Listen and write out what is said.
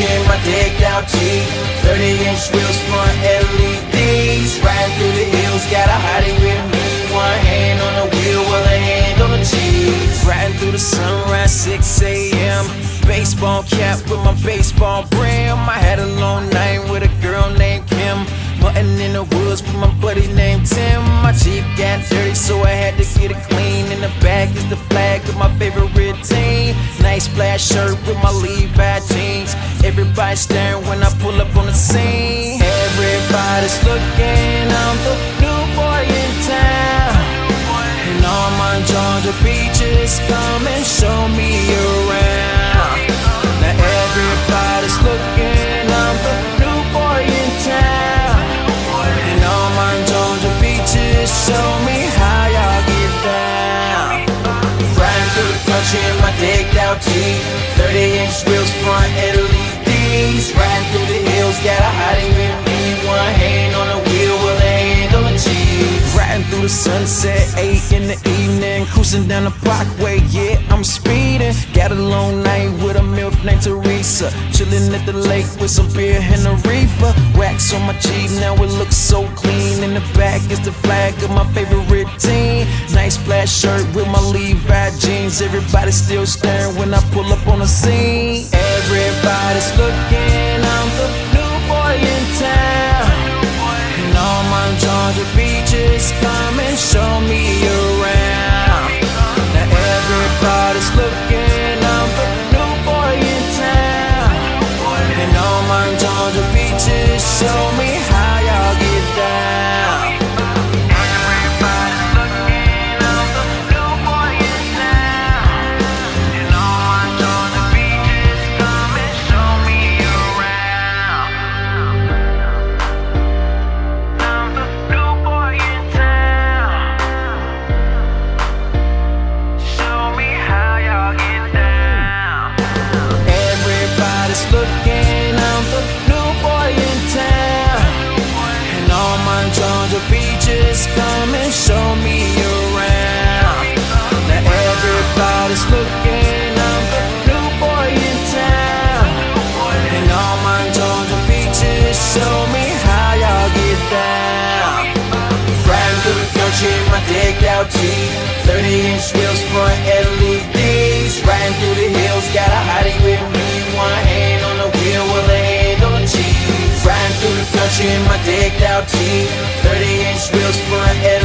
in my decked out Jeep 30 inch wheels front LEDs Riding through the hills, got a hottie with me One hand on the wheel, other hand on the cheese Riding through the sunrise, 6 a.m. Baseball cap with my baseball brim. I had a long night with a girl named Kim. Mutton in the woods with my buddy named Tim. My Jeep got dirty, so I had to get it clean. In the back is the flag of my favorite team. Nice splash shirt with my Levi jeans. Everybody staring when I pull up on the scene. Everybody's looking, I'm the new boy in town. And all my Georgia beaches come and show me around. Now everybody's looking, I'm the new boy in town. And all my Georgia beaches show me how y'all get down. Riding through the country in my decked out Jeep 30 inch wheels front Riding through the hills, got a hottie with me One hand on the wheel, other hand on the cheese. Riding through the sunset, 8 in the evening Cruising down the parkway, yeah, I'm speeding. Got a long night with a milf named Teresa. Chilling at the lake with some beer and a reefer. Wax on my Jeep, now it looks so clean. In the back is the flag of my favorite team. Nice splash shirt with my Levi jeans. Everybody still staring when I pull up on the scene my Georgia beaches come and show me around. Now everybody's looking, I'm the new boy in town. And all my Georgia beaches show me how Georgia beaches come and show me around. Now everybody's looking, I'm the new boy in town. And all my Georgia beaches show me how y'all get down. Riding through the country in my decked out Jeep 30 inch wheels front LEDs Riding through the hills, got a hottie with me One hand on the wheel, other hand on the cheese Riding through the country in my decked out Jeep 30 inch wheels front